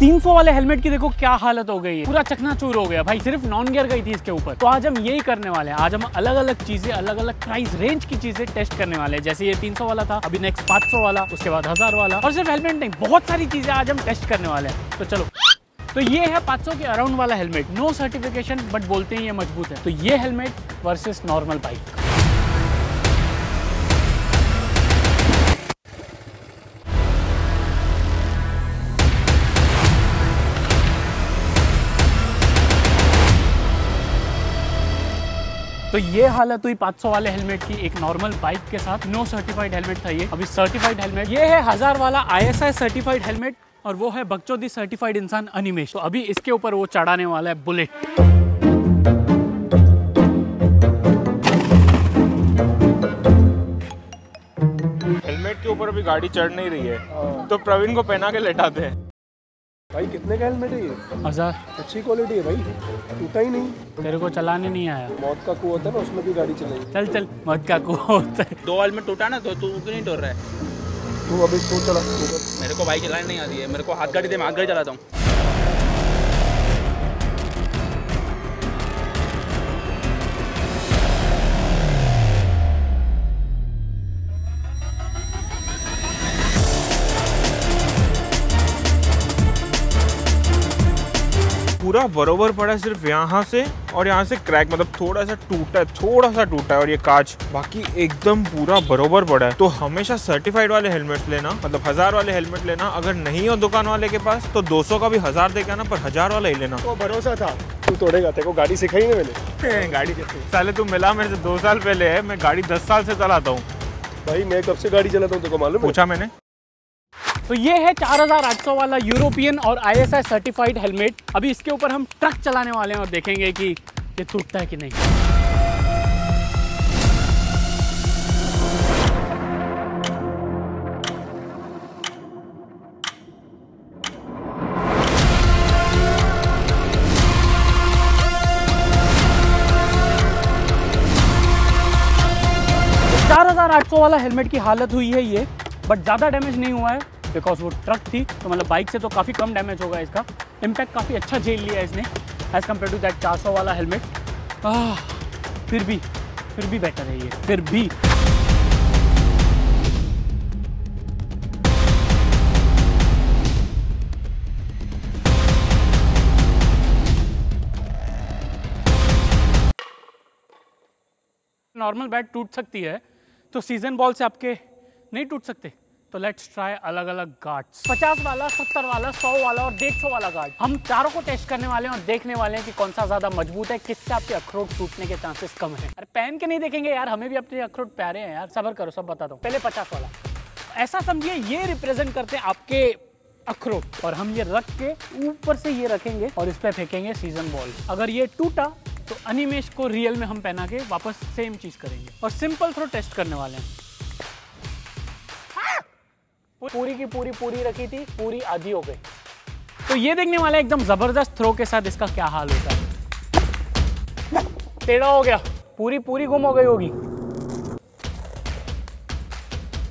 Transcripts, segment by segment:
300 वाले हेलमेट की देखो क्या हालत हो गई है। पूरा चकनाचूर हो गया। भाई, सिर्फ़ नॉन गियर गई थी इसके ऊपर। तो आज हम यही करने वाले हैं। आज हम अलग अलग चीज़ें अलग अलग प्राइस रेंज की चीज़ें टेस्ट करने वाले हैं। जैसे ये 300 वाला था, अभी नेक्स्ट 500 वाला, उसके बाद हज़ार वाला। और सिर्फ़ हेलमेट नहीं, बहुत सारी चीज़ें आज हम टेस्ट करने वाले हैं। तो चलो। तो ये है 500 के अराउंड वाला हेलमेट नो सर्टिफिकेशन बट बोलते हैं ये मज़बूत है। तो ये हेलमेट वर्सेस नॉर्मल बाइक तो ये हालत हुई 500 वाले हेलमेट की एक नॉर्मल बाइक के साथ नो सर्टिफाइड हेलमेट था ये। अभी सर्टिफाइड हेलमेट ये है हज़ार वाला आईएसआई सर्टिफाइड हेलमेट और वो है बगचौदी सर्टिफाइड इंसान अनिमेश तो अभी इसके ऊपर वो चढ़ाने वाला है बुलेट हेलमेट के ऊपर अभी गाड़ी चढ़ नहीं रही है तो प्रवीण को पहना के लेटाते हैं। भाई कितने का हेलमेट है ये? हज़ार। अच्छी क्वालिटी है भाई। टूटा ही नहीं। तेरे को चलाने नहीं आया। मौत का कुआ होता है ना उसमें भी गाड़ी चलाई चल चल मौत का कुआ होता है। दो हेलमेट टूटा ना तो तू क्यों नहीं टूट रहा है? तू अभी तू चला। मेरे को भाई चलाने नहीं आती है मेरे को हाथ गाड़ी दे मैं हाथ गाड़ी चलाता हूँ। पूरा बरोबर पड़ा है सिर्फ़ यहाँ से और यहाँ से क्रैक मतलब थोड़ा सा टूटा है थोड़ा सा टूटा है और ये कांच बाकी एकदम पूरा बरोबर पड़ा है। तो हमेशा सर्टिफाइड वाले हेलमेट लेना मतलब हज़ार वाले हेलमेट लेना अगर नहीं हो दुकान वाले के पास तो 200 का भी हज़ार दे के आना पर हज़ार वाला ही लेना। तो भरोसा था। तू तोड़ेगा तेरे को गाड़ी सिखाई ना मैंने। गाड़ी साले तू मिला मेरे से दो साल पहले है मैं गाड़ी दस साल से चलाता हूँ। भाई मैं कब से गाड़ी चलाता हूँ तेरे को मालूम पूछा मैंने? तो ये है 4800 वाला यूरोपियन और आईएसआई सर्टिफाइड हेलमेट अभी इसके ऊपर हम ट्रक चलाने वाले हैं और देखेंगे कि ये टूटता है कि नहीं। चार हज़ार आठ सौ वाला हेलमेट की हालत हुई है ये बट ज़्यादा डैमेज नहीं हुआ है। बिकॉज़ वो ट्रक थी तो मतलब बाइक से तो काफ़ी कम डैमेज होगा इसका। इम्पैक्ट काफ़ी अच्छा झेल लिया इसने एज़ कंपेयर टू दैट 400 वाला हेलमेट फिर भी फिर भी बेटर है ये, फिर भी। नॉर्मल बैट टूट सकती है तो सीज़न बॉल से आपके नहीं टूट सकते। तो लेट्स ट्राई अलग अलग गार्ड्स 50 वाला 70 वाला 100 वाला और 150 वाला गार्ड हम चारों को टेस्ट करने वाले हैं और देखने वाले हैं कि कौन सा ज़्यादा मज़बूत है किससे आपके अखरोट टूटने के चांसेस कम है. अरे पहन के नहीं देखेंगे यार हमें भी अपने अखरोट प्यारे हैं यार. सबर करो सब बता दो. पहले 50 वाला. ऐसा समझिए ये रिप्रेजेंट करते हैं आपके अखरोट. और हम ये रख के ऊपर से ये रखेंगे और इस पर फेंकेंगे सीज़न बॉल अगर ये टूटा तो अनिमेश को रियल में हम पहना के वापस सेम चीज़ करेंगे. और सिंपल थ्रो टेस्ट करने वाले हैं. पूरी की पूरी पूरी रखी थी, पूरी आधी हो गई। तो ये देखने वाला एकदम ज़बरदस्त थ्रो के साथ इसका क्या हाल होता है। टेढ़ा हो गया। पूरी पूरी गुम हो गई होगी।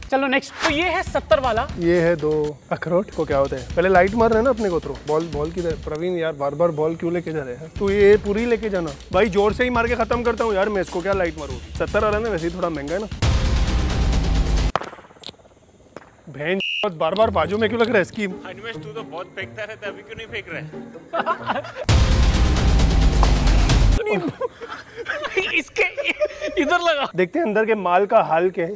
चलो नेक्स्ट तो ये है सत्तर वाला। ये है दो अखरोट को क्या होता है? पहले लाइट मार रहे ना अपने को थ्रो बॉल बॉल की। प्रवीण, यार बार बार बॉल क्यों लेके जा रहे हैं? तू ये पूरी लेके जाना। भाई, ज़ोर से ही मार के खत्म करता हूँ। यार, मैं इसको क्या लाइट मारूँ? सत्तर वाला ना, वैसे ही थोड़ा महँगा है ना। बहन बार बार बाजू में क्यों लग रहा है इसकी? अनिमेश तू तो बहुत फेंकता रहता है अभी क्यों नहीं फेंक रहा है? इसके इधर लगा। देखते हैं अंदर के माल का हाल क्या है।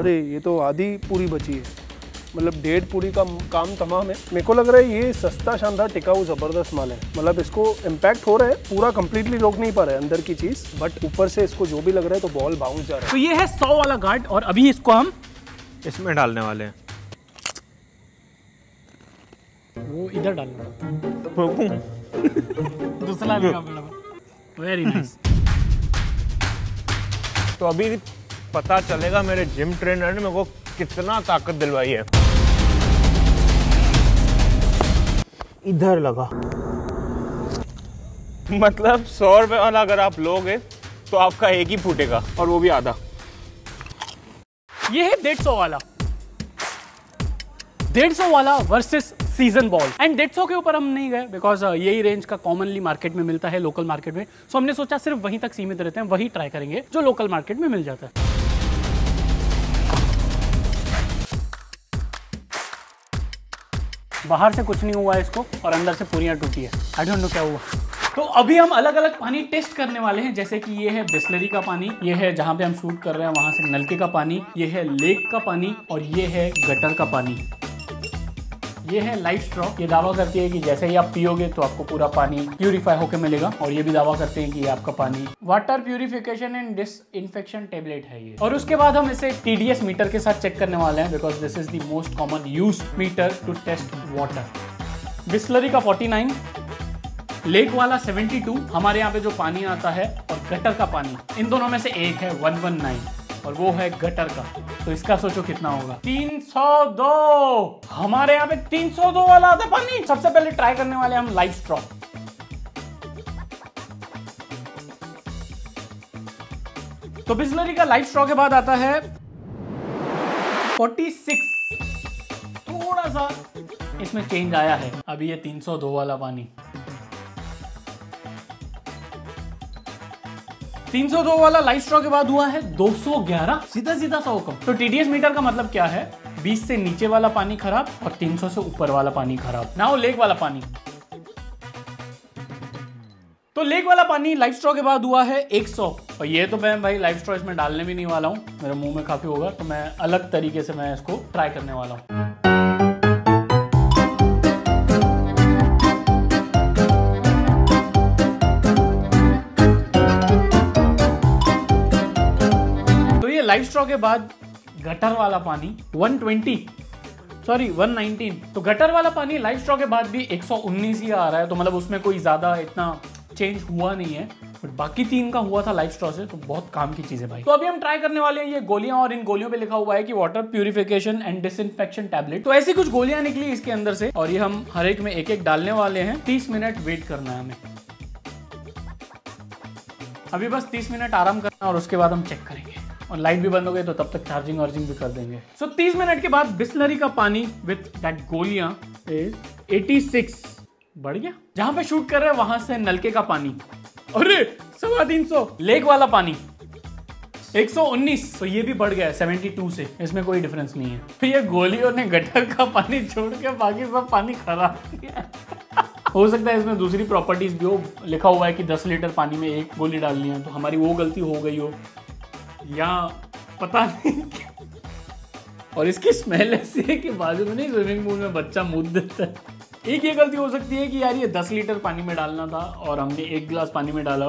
अरे ये तो आधी पूरी बची है। मतलब डेढ़ पूरी का काम तमाम है। मेरे को लग रहा है ये सस्ता शानदार टिकाऊ ज़बरदस्त माल है। मतलब इसको इम्पैक्ट हो रहा है पूरा कम्प्लीटली रोक नहीं पा रहा है अंदर की चीज़ बट ऊपर से इसको जो भी लग रहा है तो बॉल बाउंस जा रहा है। तो ये है सौ वाला गार्ड और अभी इसको हम इसमें डालने वाले हैं। वो इधर डालना दूसरा वेरी नाइस तो अभी पता चलेगा मेरे जिम ट्रेनर ने मेरे को कितना ताकत दिलवाई है। इधर लगा। मतलब सौ रुपए वाला अगर आप लोगे तो आपका एक ही फूटेगा और वो भी आधा। ये है डेढ़ सौ वाला। डेढ़ सौ वाला वर्सेस सीज़न बॉल एंड डेढ़ सौ के ऊपर हम नहीं गए बिकॉज़ यही रेंज का कॉमनली मार्केट में मिलता है लोकल मार्केट में। सो so हमने सोचा सिर्फ़ वहीं तक सीमित रहते हैं वही ट्राई करेंगे जो लोकल मार्केट में मिल जाता है। बाहर से कुछ नहीं हुआ है इसको और अंदर से पूरियाँ टूटी है। आई डोंट नो क्या हुआ। तो अभी हम अलग अलग पानी टेस्ट करने वाले हैं, जैसे कि ये है बिस्लरी का पानी, ये है जहाँ पे हम शूट कर रहे हैं, वहाँ से नलके का पानी, ये है लेक का पानी और ये है गटर का पानी। ये है लाइफ स्ट्रॉ ये दावा करती है कि जैसे ही आप पियोगे तो आपको पूरा पानी प्यूरिफाई होकर मिलेगा और ये भी दावा करते हैं कि ये आपका पानी water purification and disinfection tablet है ये. और उसके बाद हम इसे टीडीएस मीटर के साथ चेक करने वाले हैं because this is the most common use meter to test water Bisleri का 49 लेक वाला 72 हमारे यहाँ पे जो पानी आता है और गटर का पानी, इन दोनों में से एक है 119 और वो है गटर का। तो इसका सोचो कितना होगा? 302 हमारे यहाँ पे 302 वाला आता पानी। सबसे पहले ट्राई करने वाले हम लाइफ स्ट्रॉ तो बिजलरी का लाइफ स्ट्रॉ के बाद आता है 46 थोड़ा सा इसमें चेंज आया है। अभी ये 302 वाला पानी। 302 वाला लाइफ स्ट्रॉ के बाद हुआ है 211 सीधा सीधा सौ कम। तो टीडीएस मीटर का मतलब क्या है? 20 से नीचे वाला पानी खराब और 300 से ऊपर वाला पानी खराब। ना हो लेक वाला पानी। तो लेक वाला पानी लाइफ स्ट्रॉ के बाद हुआ है 100 और ये तो मैं भाई लाइफ स्ट्रॉ इसमें डालने भी नहीं वाला हूँ। मेरे मुँह में काफ़ी होगा तो मैं अलग तरीके से मैं इसको ट्राई करने वाला हूँ। लाइफ स्ट्रॉ के बाद गटर वाला पानी 120 सॉरी 119 तो गटर वाला पानी लाइफ स्ट्रॉ के बाद भी 119 ही आ रहा है तो मतलब उसमें कोई ज़्यादा इतना चेंज हुआ नहीं है बट बाकी तीन का हुआ था लाइफ स्ट्रॉ से तो बहुत काम की चीज़ है भाई। तो अभी हम ट्राई करने वाले हैं ये गोलियाँ, और इन गोलियों पे लिखा हुआ है कि water purification and disinfection tablet तो ऐसी कुछ गोलियाँ निकली इसके अंदर से, और ये हम हर एक में एक एक डालने वाले हैं। तीस मिनट वेट करना है हमें। अभी बस 30 मिनट आराम करना और उसके बाद हम चेक करेंगे। और लाइट भी बंद हो गई तो तब तक चार्जिंग वार्जिंग भी कर देंगे। सो so, 30 मिनट के बाद बिस्लरी का पानी विथ दैट गोलियाँ इज़ 86 बढ़ गया। जहाँ पे शूट कर रहे हैं वहाँ से नलके का पानी। अरे सवा तीन सौ। लेक वाला पानी। 119 तो ये भी बढ़ गया है 72 से। इसमें कोई डिफरेंस नहीं है। तो ये गोलियों ने गटर का पानी छोड़ के बाकी सब पानी खराब हो सकता है इसमें दूसरी प्रॉपर्टीज़ भी हो। लिखा हुआ है कि 10 लीटर पानी में एक गोली डालनी है तो हमारी वो गलती हो गई हो। या पता नहीं और इसकी स्मेल ऐसी है कि बाजू में नहीं स्विमिंग पूल में बच्चा मुद देता है। एक ये गलती हो सकती है कि यार ये 10 लीटर पानी में डालना था और हमने एक गिलास पानी में डाला।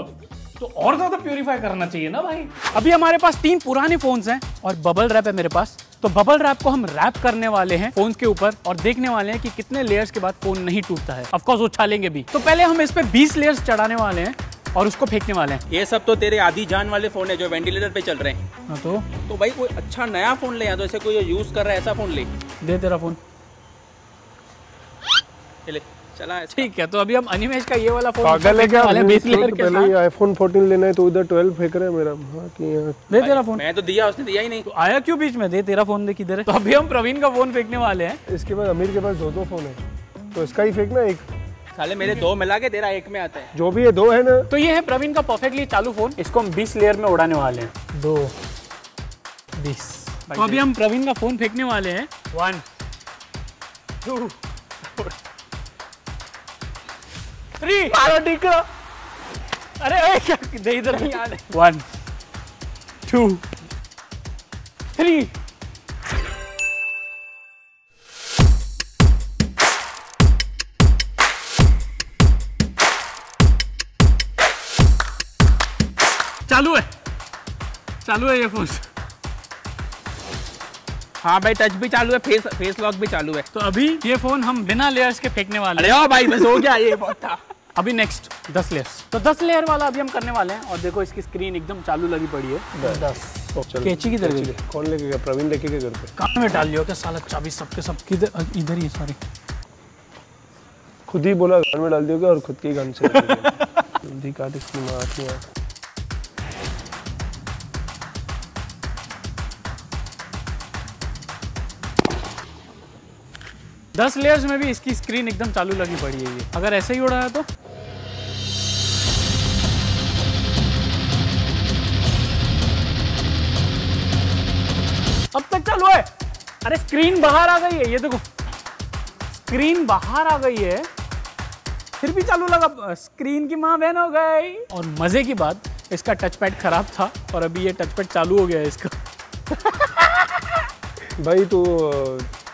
तो और ज़्यादा प्योरीफाई करना चाहिए ना भाई। अभी हमारे पास तीन पुराने फोन्स हैं और बबल रैप है मेरे पास। तो बबल रैप को हम रैप करने वाले हैं फ़ोन के ऊपर और देखने वाले हैं कि कितने लेयर्स के बाद फ़ोन नहीं टूटता है। ऑफकोर्स उछालेंगे भी। तो पहले हम इस पे 20 लेयर्स चढ़ाने वाले हैं। और उसको फेंकने वाले हैं। ये सब तो तेरे आधी जान वाले फ़ोन है जो वेंटिलेटर पे चल रहे हैं। हाँ तो? तो भाई कोई अच्छा नया फ़ोन ले या तो ऐसे कोई यूज़ कर रहा है ऐसा फ़ोन ले। दे तेरा फ़ोन। ले चला ठीक है तो अभी हम अनिमेश का ये वाला फ़ोन पागल है क्या? वाले मुझे 20 तो के पहले साथ। ही आईफोन 14 लेना है तो उधर 12 फेंक रहे हैं मेरा। हाँ कि यहाँ दे तेरा फ़ोन मैं तो दिया उसने दिया ही नहीं। तो आया क्यों बीच में? दे तेरा फ़ोन दे किधर है तो अभी हम प्रवीण का फ़ोन फेंकने वाले हैं। इसके बाद अमीर के पास दो दो फ़ोन है। तो इसका ही फेंकना एक। साले मेरे दो मिला के तेरा एक में आता है। जो भी है दो है ना। तो ये है प्रवीण का परफेक्टली चालू फ़ोन इसको हम 20 लेयर में उड़ाने वाले हैं। दो। बीस। तो अभी हम प्रवीण का फ़ोन फेंकने वाले हैं। वन टू थ्री अरे अरे क्या दे इधर वन टू थ्री चालू है। चालू है ये फ़ोन। हाँ भाई टच भी चालू है फेस फेस लॉक भी चालू है। तो अभी ये फ़ोन हम बिना लेयर्स के फेंकने वाले अरे हैं। ओ भाई बस हो गया ये बहुत था। अभी नेक्स्ट दस लेयर्स तो दस लेयर वाला अभी हम करने वाले हैं और देखो इसकी स्क्रीन एकदम चालू लगी पड़ी है। दस। कैची किधर गई? कौन लेके गया? प्रवीण लेके गया घर पे। कहाँ में डाल लियो क्या साला चाबी सबके सब? किधर इधर ही सॉरी खुद ही बोला घर में डाल दियोगे और खुद के गन से दस लेयर्स में भी इसकी स्क्रीन एकदम चालू लगी पड़ी है ये। अगर ऐसे ही उड़ा है तो? अब तक चालू है। अरे स्क्रीन बाहर आ गई है, ये देखो। स्क्रीन बाहर आ गई है। फिर भी चालू लगा। स्क्रीन की माँ बहन हो गई। और मज़े की बात, इसका टच पैड खराब था और अभी ये टच पैड चालू हो गया है इसका। भाई तू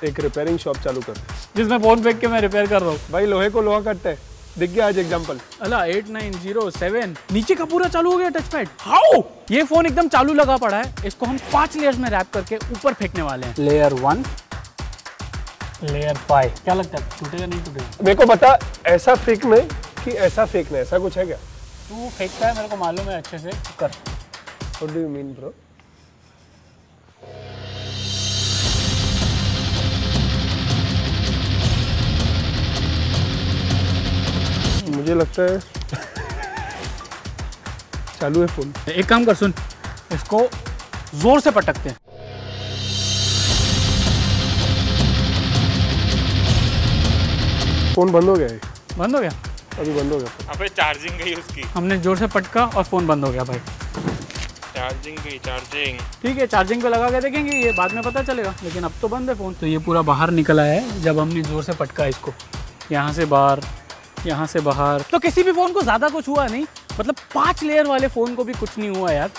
एक रिपेयरिंग शॉप चालू कर। जिसमें फ़ोन फेंक के मैं रिपेयर कर रहा हूँ। भाई लोहे को लोहा कटता है। दिख गया आज एग्ज़ाम्पल अला एट नाइन ज़ीरो सेवन नीचे का पूरा चालू हो गया टच पैड हाउ ये फ़ोन एकदम चालू लगा पड़ा है। इसको हम पाँच लेयर्स में रैप करके ऊपर फेंकने वाले हैं। लेयर वन लेयर फाइव क्या लगता है टूटेगा नहीं टूटेगा? मेरे को बता ऐसा फेंकना है कि ऐसा फेंकना है ऐसा कुछ है क्या? तू फेंकता है मेरे को मालूम है अच्छे से। कर। What do you mean, bro? मुझे लगता है चालू है फ़ोन एक काम कर सुन। इसको ज़ोर से पटकते हैं। फ़ोन बंद हो गया है बंद हो गया? अभी बंद हो गया अबे चार्जिंग गई उसकी। हमने ज़ोर से पटका और फ़ोन बंद हो गया भाई। चार्जिंग गई चार्जिंग ठीक है चार्जिंग पे लगा के देखेंगे ये बाद में पता चलेगा। लेकिन अब तो बंद है फ़ोन। तो ये पूरा बाहर निकला है जब हमने ज़ोर से पटका इसको। यहाँ से बाहर। यहाँ से बाहर। तो किसी भी फ़ोन को ज़्यादा कुछ हुआ नहीं। मतलब पाँच लेयर वाले फ़ोन को भी कुछ नहीं हुआ यार।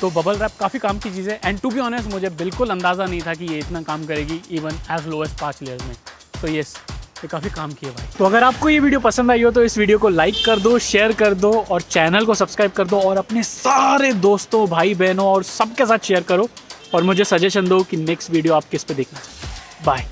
तो बबल रैप काफ़ी काम की चीज़ है। एंड टू बी ऑनेस्ट मुझे बिल्कुल अंदाज़ा नहीं था कि ये इतना काम करेगी इवन एज लो एज पाँच लेयर में। तो येस ये काफ़ी काम किया भाई। तो अगर आपको ये वीडियो पसंद आई हो तो इस वीडियो को लाइक कर दो शेयर कर दो, और चैनल को सब्सक्राइब कर दो, और अपने सारे दोस्तों भाई बहनों और सबके साथ शेयर करो। और मुझे सजेशन दो कि नेक्स्ट वीडियो आप किस पे देखना चाहते बाय